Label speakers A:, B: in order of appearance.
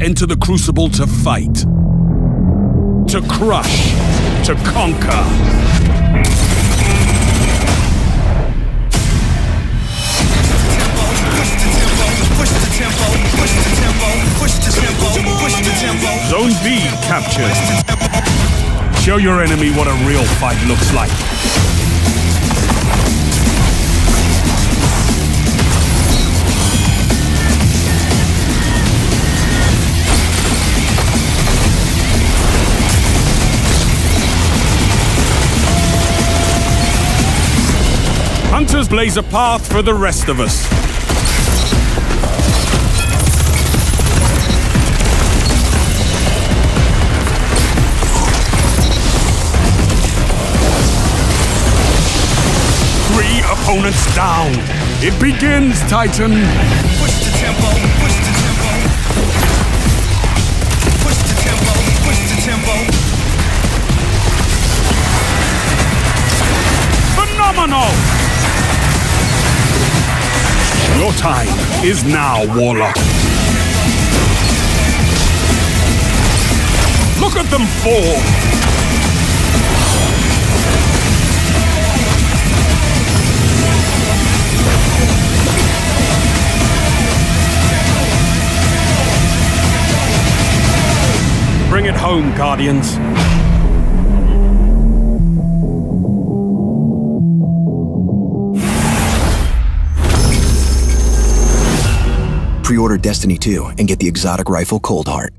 A: enter the Crucible to fight. To crush. To conquer. Zone B captured. Show your enemy what a real fight looks like. Hunters blaze a path for the rest of us. Three opponents down. It begins, Titan.
B: Push the tempo, push the tempo. Push the tempo, push the tempo.
A: Phenomenal! Your time is now, Warlock. Look at them fall! Bring it home, Guardians.
C: Pre order Destiny 2 and get the exotic rifle Cold Heart.